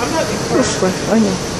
Ну Ушла, Аня.